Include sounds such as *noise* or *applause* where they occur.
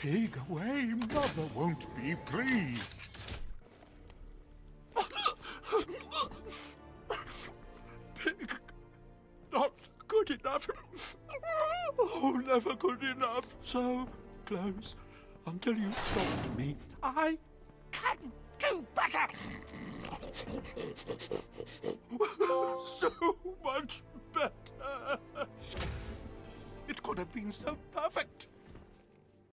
Pig away, Mother won't be pleased. Pig, not good enough. Oh, never good enough. So close until you stopped me. I can do better. *laughs* so much better. It could have been so perfect.